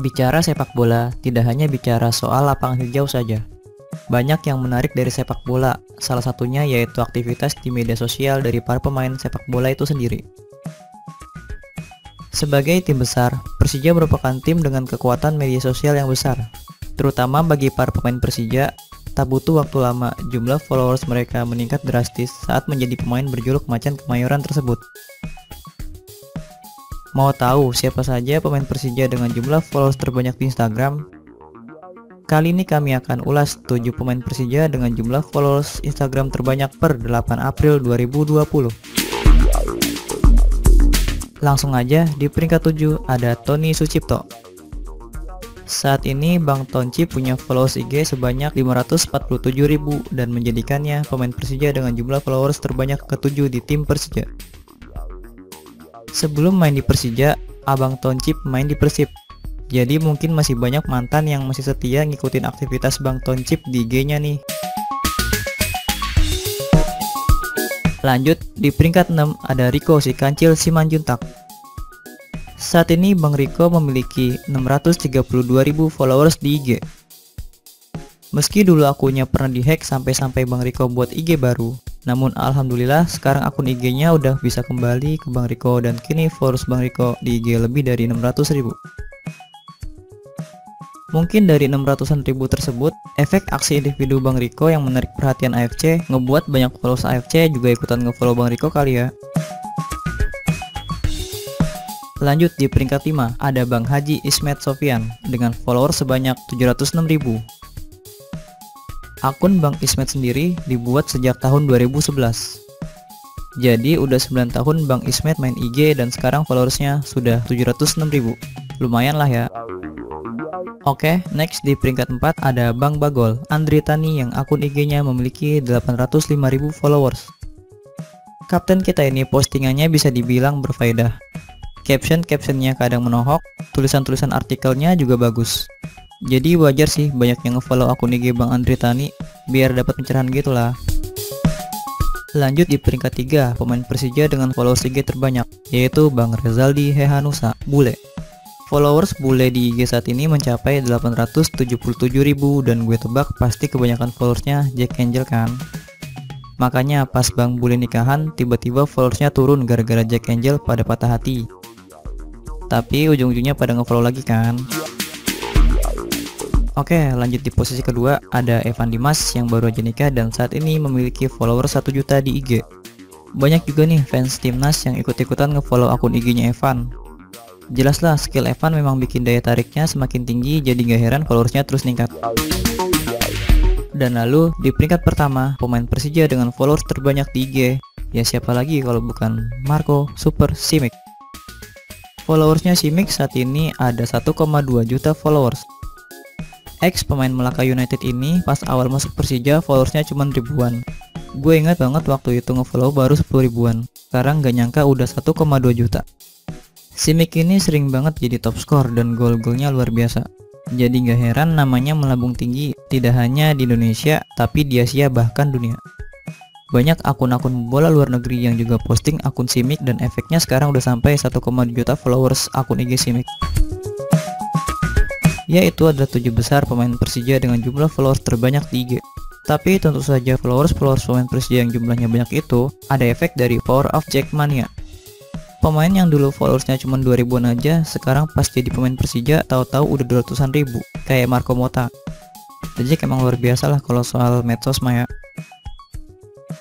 Bicara sepak bola tidak hanya bicara soal lapangan hijau saja. Banyak yang menarik dari sepak bola, salah satunya yaitu aktivitas di media sosial dari para pemain sepak bola itu sendiri. Sebagai tim besar, Persija merupakan tim dengan kekuatan media sosial yang besar. Terutama bagi para pemain Persija, tak butuh waktu lama jumlah followers mereka meningkat drastis saat menjadi pemain berjuluk macan kemayoran tersebut. Mau tahu siapa saja pemain Persija dengan jumlah followers terbanyak di Instagram? Kali ini kami akan ulas 7 pemain Persija dengan jumlah followers Instagram terbanyak per 8 April 2020. Langsung aja di peringkat 7 ada Tony Sucipto. Saat ini Bang Tonci punya followers IG sebanyak 547.000 dan menjadikannya pemain Persija dengan jumlah followers terbanyak ketujuh di tim Persija. Sebelum main di Persija, Abang Toncip main di Persib. Jadi mungkin masih banyak mantan yang masih setia ngikutin aktivitas Bang Toncip di IG-nya nih. Lanjut, di peringkat 6 ada Riko si kancil Simanjuntak. Saat ini Bang Riko memiliki 632.000 followers di IG. Meski dulu akunnya pernah dihack sampai-sampai Bang Riko buat IG baru, namun alhamdulillah sekarang akun IG-nya udah bisa kembali ke Bang Riko dan kini followers Bang Riko di IG lebih dari 600 ribu. Mungkin dari 600-an ribu tersebut, efek aksi individu Bang Riko yang menarik perhatian AFC ngebuat banyak followers AFC juga ikutan ngefollow Bang Riko kali ya. Lanjut di peringkat 5, ada Bang Haji Ismet Sofian dengan follower sebanyak 706 ribu. Akun Bang Ismet sendiri dibuat sejak tahun 2011. Jadi udah 9 tahun Bang Ismet main IG dan sekarang followersnya sudah 706 ribu. Lumayan lah ya. Oke, okay, next di peringkat 4 ada Bang Bagol, Andri Tani yang akun IG-nya memiliki 805 ribu followers. Kapten kita ini postingannya bisa dibilang berfaedah. Caption-captionnya kadang menohok, tulisan-tulisan artikelnya juga bagus. Jadi wajar sih banyak yang ngefollow akun IG Bang Andri Tani biar dapat pencerahan gitulah. Lanjut di peringkat 3, pemain Persija dengan followers IG terbanyak, yaitu Bang Rezaldi Hehanusa, Bule. Followers Bule di IG saat ini mencapai 877.000 dan gue tebak pasti kebanyakan followersnya Jack Angel kan. Makanya pas Bang Bule nikahan, tiba-tiba followersnya turun gara-gara Jack Angel pada patah hati. Tapi ujung-ujungnya pada ngefollow lagi kan. Oke, lanjut di posisi kedua ada Evan Dimas yang baru aja nikah dan saat ini memiliki follower 1 juta di IG. Banyak juga nih fans timnas yang ikut-ikutan ngefollow akun IG-nya Evan. Jelaslah skill Evan memang bikin daya tariknya semakin tinggi jadi gak heran followersnya terus meningkat. Dan lalu di peringkat pertama pemain Persija dengan followers terbanyak di IG. Ya siapa lagi kalau bukan Marco Super Simic. Followersnya Simic saat ini ada 1,2 juta followers Ex pemain Melaka United ini pas awal masuk Persija followersnya cuma ribuan. Gue ingat banget waktu itu ngefollow baru 10 ribuan. Sekarang gak nyangka udah 1,2 juta. Simic ini sering banget jadi top skor dan gol-golnya luar biasa. Jadi gak heran namanya melambung tinggi tidak hanya di Indonesia tapi di Asia bahkan dunia. Banyak akun-akun bola luar negeri yang juga posting akun Simic dan efeknya sekarang udah sampai 1,2 juta followers akun IG Simic yaitu ada tujuh besar pemain Persija dengan jumlah followers terbanyak di IG. Tapi tentu saja followers-followers pemain Persija yang jumlahnya banyak itu ada efek dari power of Jackmania. Pemain yang dulu followersnya cuma 2000an aja, sekarang pas jadi pemain Persija tahu-tahu udah 200-an ribu, kayak Marco Mota. Jadi emang luar biasa lah kalau soal medsos Maya.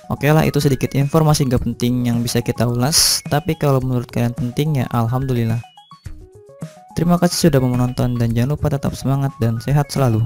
Oke lah itu sedikit informasi gak penting yang bisa kita ulas, tapi kalau menurut kalian penting ya alhamdulillah. Terima kasih sudah menonton dan jangan lupa tetap semangat dan sehat selalu.